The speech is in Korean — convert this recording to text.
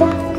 짠.